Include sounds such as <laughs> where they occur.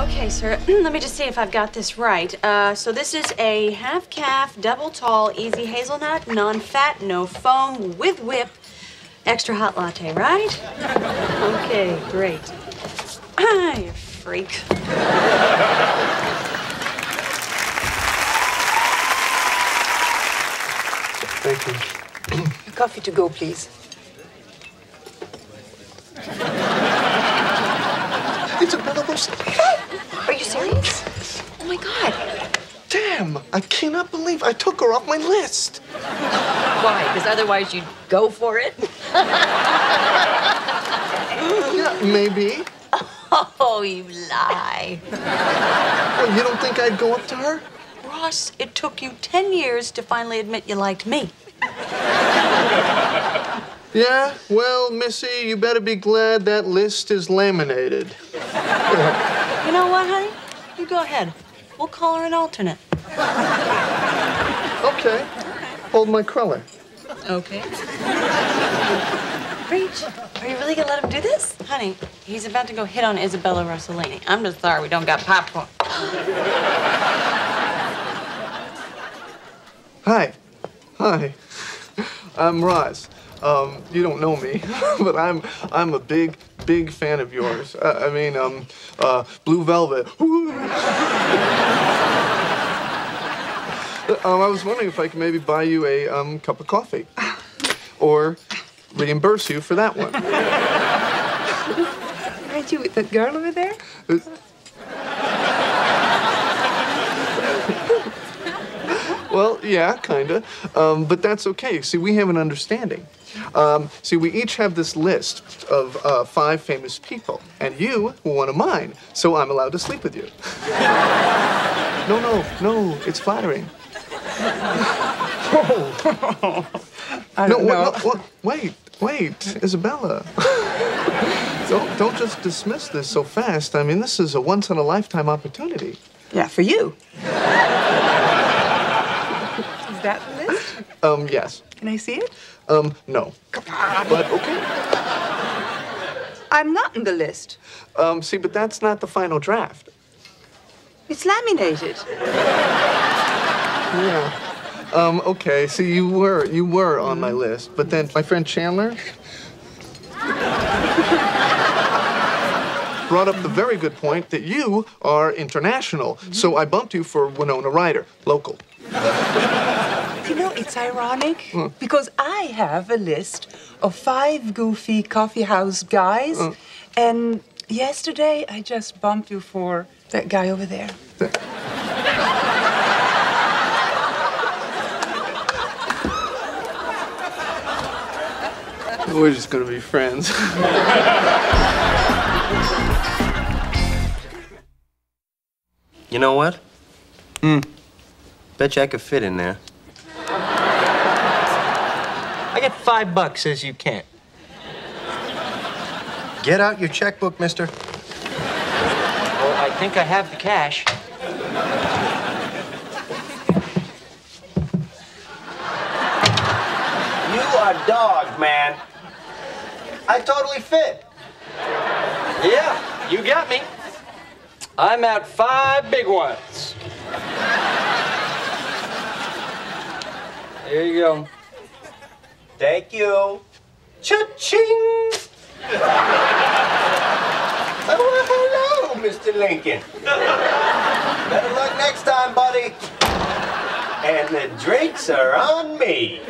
Okay, sir. <clears throat> Let me just see if I've got this right. Uh, so this is a half caf, double tall, easy hazelnut, non-fat, no foam, with whip, extra hot latte, right? <laughs> Okay, great. Ah, <clears throat> you freak. Thank you. Coffee to go, please. <laughs> Are you serious? Oh my God. Damn, I cannot believe I took her off my list. Why? Because otherwise you'd go for it? Yeah, maybe. Oh, you lie. Well, you don't think I'd go up to her? Ross, it took you 10 years to finally admit you liked me. Yeah, well, Missy, you better be glad that list is laminated. <laughs> You know what, honey? You go ahead. We'll call her an alternate. Okay, hold my cruller. Okay. Preach. Are you really gonna let him do this? Honey, he's about to go hit on Isabella Rossellini. I'm just sorry we don't got popcorn. Hi. Hi. I'm Ross. Um, you don't know me, <laughs> but I'm I'm a big, big fan of yours. Uh, I mean, um, uh, Blue Velvet. <laughs> um, I was wondering if I could maybe buy you a um, cup of coffee, or reimburse you for that one. <laughs> Aren't you with that girl over there? Uh, Well, yeah, kinda. Um, but that's okay. See, we have an understanding. Um, see, we each have this list of uh, five famous people, and you were one of mine, so I'm allowed to sleep with you. <laughs> no, no, no, it's flattering. <laughs> I No, don't what, know. no, what, wait, wait, Isabella. <laughs> don't, don't just dismiss this so fast. I mean, this is a once in a lifetime opportunity. Yeah, for you. Is that the list? Um, yes. Can I see it? Um, no. But okay. I'm not in the list. Um, see, but that's not the final draft. It's laminated. Yeah. Um, okay, see, you were you were on my list, but then my friend Chandler brought up the very good point that you are international. Mm-hmm. So I bumped you for Winona Ryder, local. You know, it's ironic hmm. because I have a list of five goofy coffee house guys, hmm. and yesterday I just bumped you for that guy over there. We're just gonna be friends. <laughs> You know what? Hmm. Bet you I could fit in there. I get five bucks says you can't. Get out your checkbook, mister. Well, I think I have the cash. You are dog, man. I totally fit. Yeah, you got me. I'm at five big ones. Here you go. Thank you. Cha-ching! oh, well, hello, Mr. Lincoln. Better luck next time, buddy. And the drinks are on me.